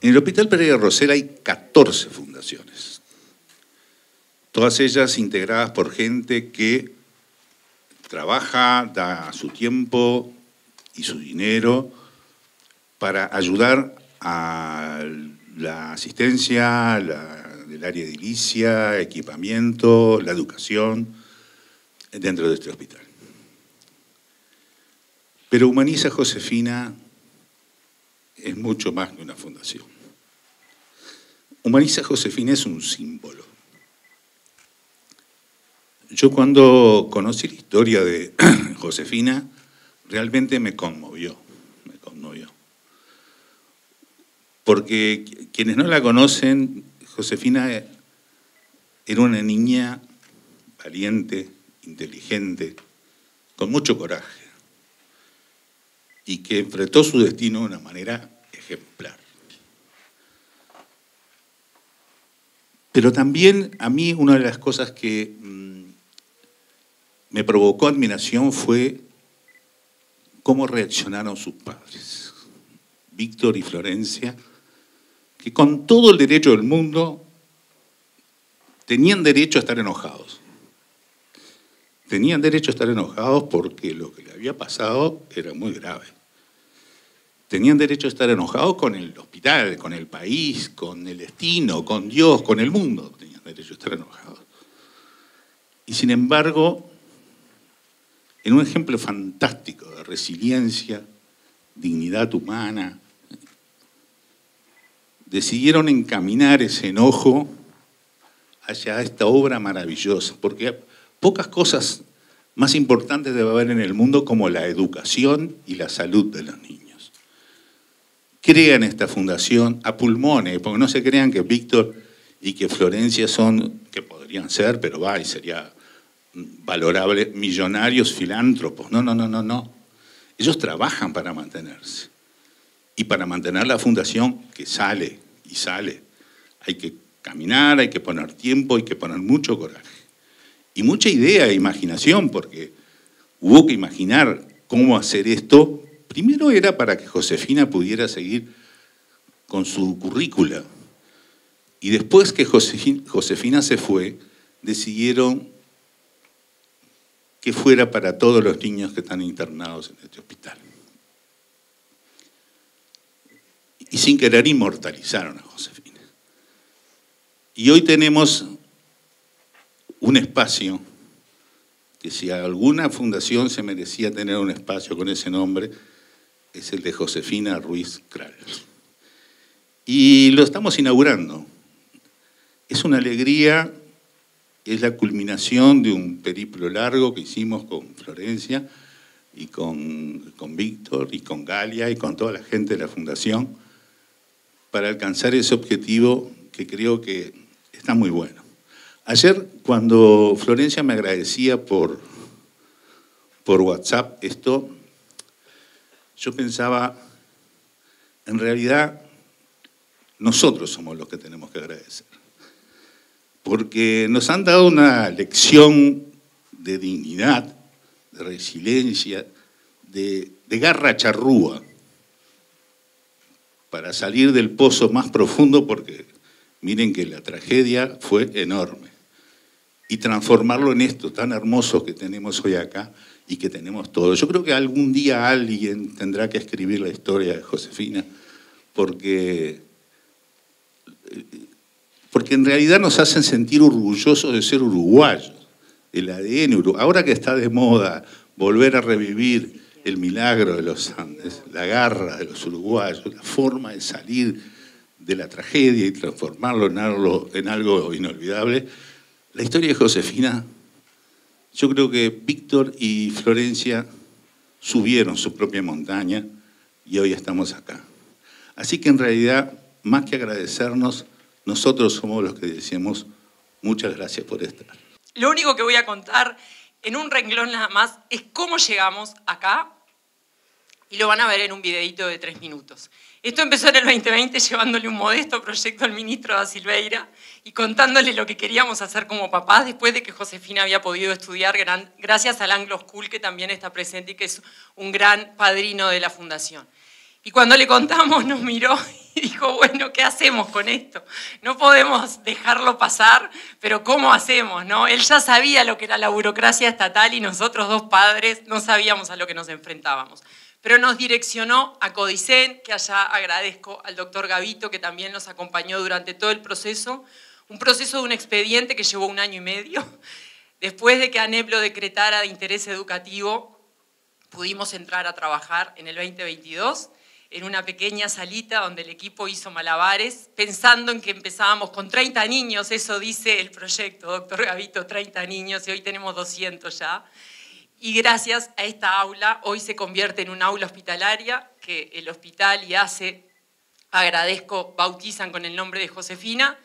En el Hospital Pereira Rosell hay 14 fundaciones, todas ellas integradas por gente que trabaja, da su tiempo y su dinero para ayudar a la asistencia del área de edilicia, equipamiento, la educación dentro de este hospital. Pero Humaniza Josefina es mucho más que una fundación. Humaniza Josefina es un símbolo. Yo cuando conocí la historia de Josefina, realmente me conmovió, me conmovió. Porque quienes no la conocen, Josefina era una niña valiente, inteligente, con mucho coraje, y que enfrentó su destino de una manera ejemplar. Pero también a mí una de las cosas que mm, me provocó admiración fue cómo reaccionaron sus padres, Víctor y Florencia, que con todo el derecho del mundo tenían derecho a estar enojados. Tenían derecho a estar enojados porque lo que le había pasado era muy grave. Tenían derecho a estar enojados con el hospital, con el país, con el destino, con Dios, con el mundo. Tenían derecho a estar enojados. Y sin embargo, en un ejemplo fantástico de resiliencia, dignidad humana, decidieron encaminar ese enojo hacia esta obra maravillosa, porque pocas cosas más importantes debe haber en el mundo como la educación y la salud de los niños. Crean esta fundación a pulmones, porque no se crean que Víctor y que Florencia son, que podrían ser, pero va y sería valorable, millonarios filántropos. No, no, no, no, no. Ellos trabajan para mantenerse. Y para mantener la fundación que sale y sale, hay que caminar, hay que poner tiempo, hay que poner mucho coraje y mucha idea e imaginación, porque hubo que imaginar cómo hacer esto. Primero era para que Josefina pudiera seguir con su currícula. Y después que Josefina se fue, decidieron que fuera para todos los niños que están internados en este hospital. Y sin querer inmortalizaron a Josefina. Y hoy tenemos un espacio que si alguna fundación se merecía tener un espacio con ese nombre, es el de Josefina Ruiz Kral. Y lo estamos inaugurando. Es una alegría, es la culminación de un periplo largo que hicimos con Florencia y con, con Víctor y con Galia y con toda la gente de la fundación para alcanzar ese objetivo que creo que está muy bueno. Ayer, cuando Florencia me agradecía por, por WhatsApp esto, yo pensaba, en realidad, nosotros somos los que tenemos que agradecer. Porque nos han dado una lección de dignidad, de resiliencia, de, garra charrúa, para salir del pozo más profundo, porque miren que la tragedia fue enorme y transformarlo en esto tan hermoso que tenemos hoy acá y que tenemos todos. Yo creo que algún día alguien tendrá que escribir la historia de Josefina, porque, porque en realidad nos hacen sentir orgullosos de ser uruguayos, el ADN Ahora que está de moda volver a revivir el milagro de los Andes, la garra de los uruguayos, la forma de salir de la tragedia y transformarlo en algo inolvidable, la historia de Josefina, yo creo que Víctor y Florencia subieron su propia montaña y hoy estamos acá. Así que en realidad, más que agradecernos, nosotros somos los que decimos muchas gracias por estar. Lo único que voy a contar en un renglón nada más es cómo llegamos acá y lo van a ver en un videito de tres minutos. Esto empezó en el 2020 llevándole un modesto proyecto al ministro da Silveira y contándole lo que queríamos hacer como papás después de que Josefina había podido estudiar gracias al Anglo School que también está presente y que es un gran padrino de la fundación. Y cuando le contamos nos miró y dijo, bueno, ¿qué hacemos con esto? No podemos dejarlo pasar, pero ¿cómo hacemos? No? Él ya sabía lo que era la burocracia estatal y nosotros dos padres no sabíamos a lo que nos enfrentábamos. Pero nos direccionó a Codicen, que allá agradezco al doctor Gavito, que también nos acompañó durante todo el proceso, un proceso de un expediente que llevó un año y medio. Después de que ANEP lo decretara de interés educativo, pudimos entrar a trabajar en el 2022 en una pequeña salita donde el equipo hizo malabares, pensando en que empezábamos con 30 niños, eso dice el proyecto, doctor Gavito, 30 niños, y hoy tenemos 200 ya. Y gracias a esta aula, hoy se convierte en un aula hospitalaria que el hospital y hace, agradezco, bautizan con el nombre de Josefina.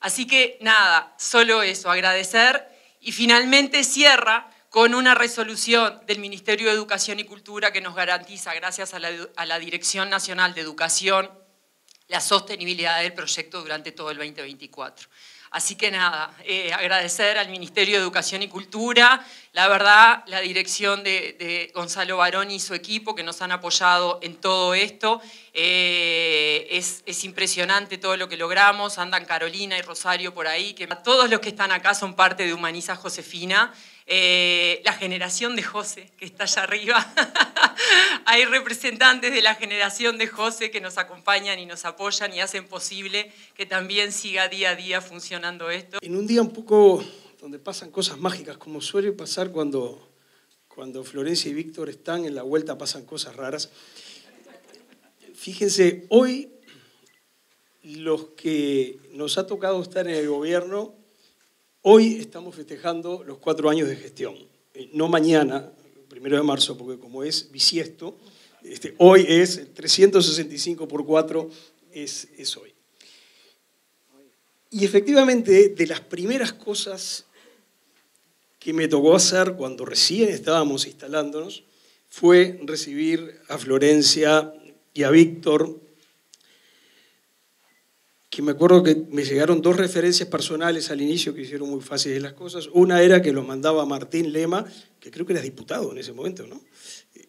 Así que nada, solo eso, agradecer. Y finalmente cierra con una resolución del Ministerio de Educación y Cultura que nos garantiza, gracias a la, Dirección Nacional de Educación, la sostenibilidad del proyecto durante todo el 2024. Así que nada, eh, agradecer al Ministerio de Educación y Cultura, la verdad, la dirección de, Gonzalo Barón y su equipo que nos han apoyado en todo esto. Eh, es, es, impresionante todo lo que logramos, andan Carolina y Rosario por ahí, que todos los que están acá son parte de Humaniza Josefina. Eh, la generación de José, que está allá arriba. Hay representantes de la generación de José que nos acompañan y nos apoyan y hacen posible que también siga día a día funcionando esto. En un día un poco donde pasan cosas mágicas, como suele pasar cuando, cuando Florencia y Víctor están en la vuelta, pasan cosas raras. Fíjense, hoy los que nos ha tocado estar en el gobierno Hoy estamos festejando los cuatro años de gestión, eh, no mañana, primero de marzo, porque como es bisiesto, este, hoy es 365 por 4, es, es hoy. Y efectivamente, de las primeras cosas que me tocó hacer cuando recién estábamos instalándonos fue recibir a Florencia y a Víctor que me acuerdo que me llegaron dos referencias personales al inicio que hicieron muy fáciles las cosas. Una era que lo mandaba Martín Lema, que creo que era diputado en ese momento, ¿no?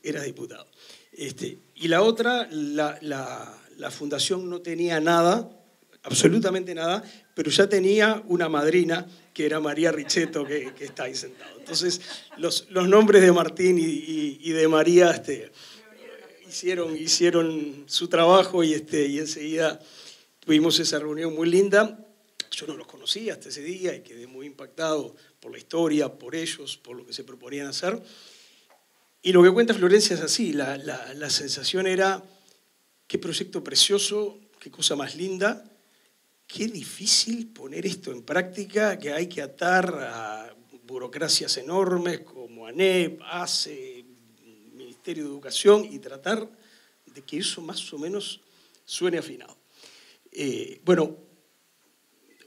Era diputado. Este, y la otra, la, la, fundación no tenía nada, absolutamente nada, pero ya tenía una madrina que era María Richetto, que, que está ahí sentado. Entonces, los, los nombres de Martín y, y, de María este, hicieron, hicieron su trabajo y, este, y enseguida Tuvimos esa reunión muy linda. Yo no los conocía hasta ese día y quedé muy impactado por la historia, por ellos, por lo que se proponían hacer. Y lo que cuenta Florencia es así, la, la, sensación era, qué proyecto precioso, qué cosa más linda, qué difícil poner esto en práctica, que hay que atar a burocracias enormes como ANEP, ACE, Ministerio de Educación, y tratar de que eso más o menos suene afinado. Eh, bueno,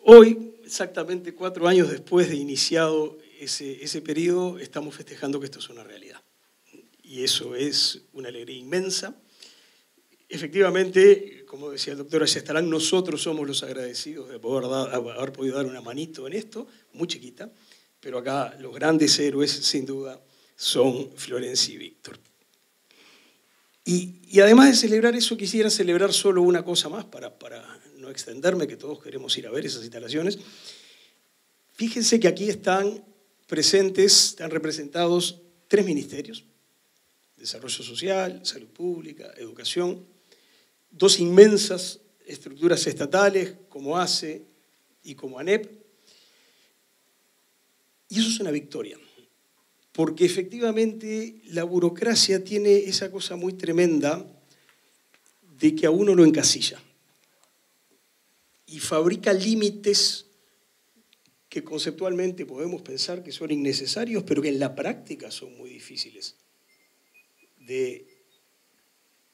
hoy, exactamente cuatro años después de iniciado ese, ese periodo, estamos festejando que esto es una realidad. Y eso es una alegría inmensa. Efectivamente, como decía el doctor Ayestarán, nosotros somos los agradecidos de haber podido dar una manito en esto, muy chiquita, pero acá los grandes héroes, sin duda, son Florencia y Víctor. Y, además de celebrar eso, quisiera celebrar solo una cosa más para, para no extenderme, que todos queremos ir a ver esas instalaciones. Fíjense que aquí están presentes, están representados tres ministerios, Desarrollo Social, Salud Pública, Educación, dos inmensas estructuras estatales como ACE y como ANEP, y eso es una victoria porque efectivamente la burocracia tiene esa cosa muy tremenda de que a uno lo encasilla y fabrica límites que conceptualmente podemos pensar que son innecesarios, pero que en la práctica son muy difíciles de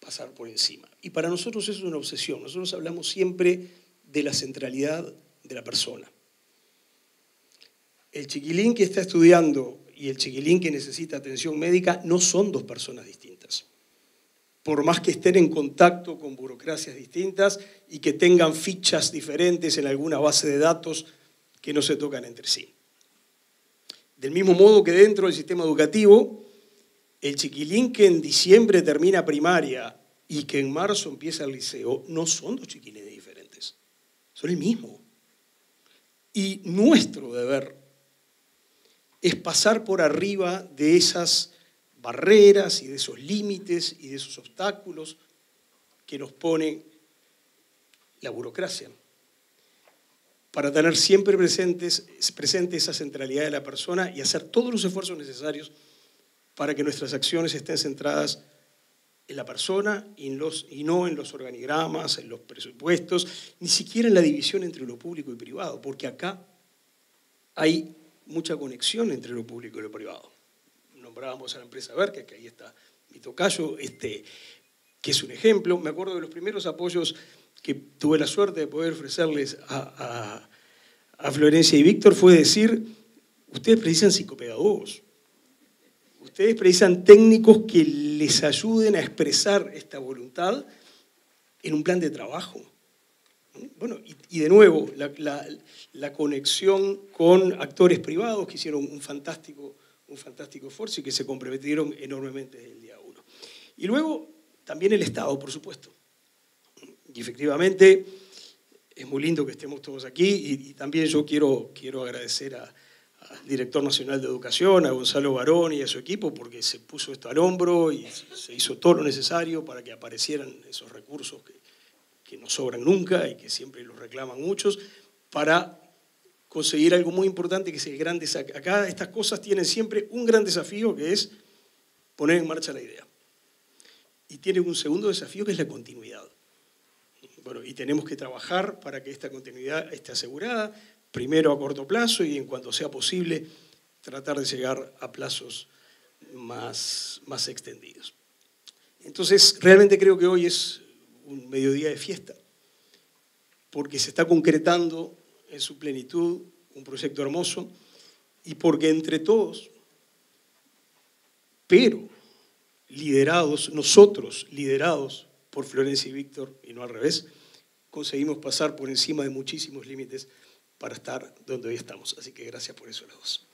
pasar por encima. Y para nosotros eso es una obsesión. Nosotros hablamos siempre de la centralidad de la persona. El chiquilín que está estudiando y el chiquilín que necesita atención médica no son dos personas distintas. Por más que estén en contacto con burocracias distintas y que tengan fichas diferentes en alguna base de datos que no se tocan entre sí. Del mismo modo que dentro del sistema educativo, el chiquilín que en diciembre termina primaria y que en marzo empieza el liceo, no son dos chiquines diferentes, son el mismo. Y nuestro deber es pasar por arriba de esas barreras y de esos límites y de esos obstáculos que nos pone la burocracia, para tener siempre presentes, presente esa centralidad de la persona y hacer todos los esfuerzos necesarios para que nuestras acciones estén centradas en la persona y, los, y no en los organigramas, en los presupuestos, ni siquiera en la división entre lo público y privado, porque acá hay mucha conexión entre lo público y lo privado. Nombrábamos a la empresa Verca, que ahí está mi tocayo, este, que es un ejemplo. Me acuerdo de los primeros apoyos que tuve la suerte de poder ofrecerles a, a, a Florencia y Víctor fue decir, ustedes precisan psicopedagogos, ustedes precisan técnicos que les ayuden a expresar esta voluntad en un plan de trabajo. Bueno, y, de nuevo, la, conexión con actores privados que hicieron un fantástico, un fantástico esfuerzo y que se comprometieron enormemente desde el día uno. Y luego, también el Estado, por supuesto. Y efectivamente, es muy lindo que estemos todos aquí y, y también yo quiero, quiero agradecer a, al director nacional de educación, a Gonzalo Barón y a su equipo, porque se puso esto al hombro y se hizo todo lo necesario para que aparecieran esos recursos que, que no sobran nunca y que siempre los reclaman muchos, para conseguir algo muy importante que es el gran desafío. Acá estas cosas tienen siempre un gran desafío que es poner en marcha la idea. Y tienen un segundo desafío que es la continuidad. Bueno, y tenemos que trabajar para que esta continuidad esté asegurada, primero a corto plazo y en cuanto sea posible tratar de llegar a plazos más, más extendidos. Entonces, realmente creo que hoy es un mediodía de fiesta, porque se está concretando en su plenitud un proyecto hermoso y porque entre todos, pero liderados, nosotros liderados por Florencia y Víctor, y no al revés, conseguimos pasar por encima de muchísimos límites para estar donde hoy estamos. Así que gracias por eso a los dos.